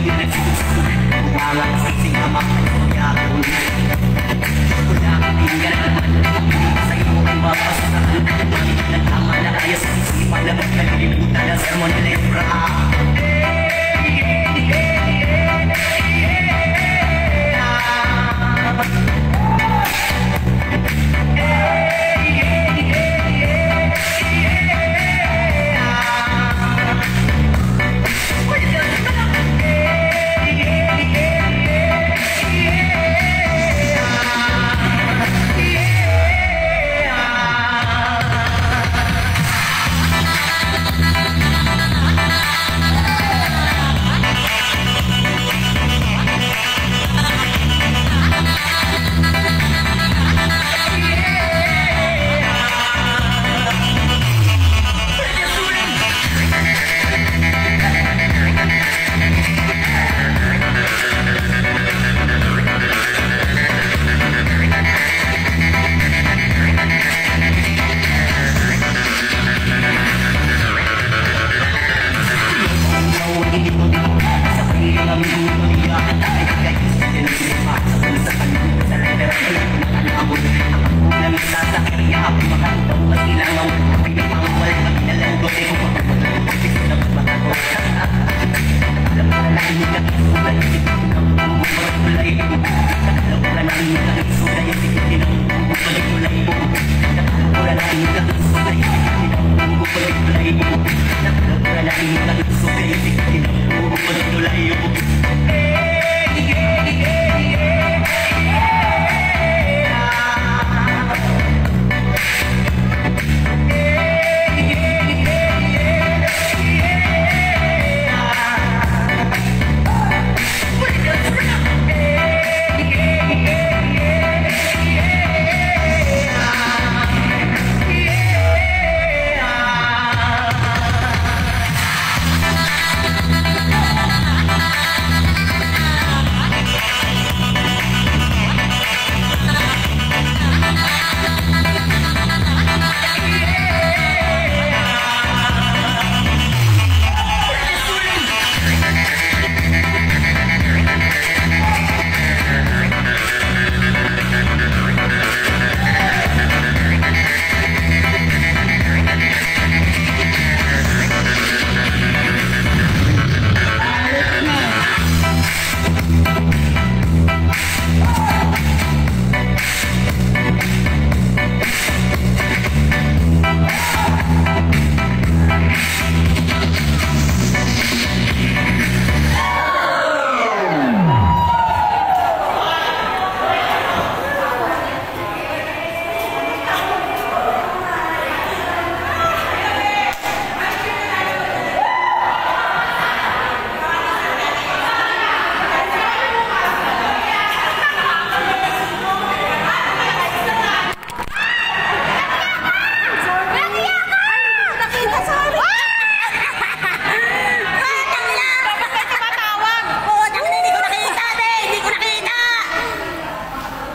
Baby, if you. could scream, I like to see how my people got Thank you.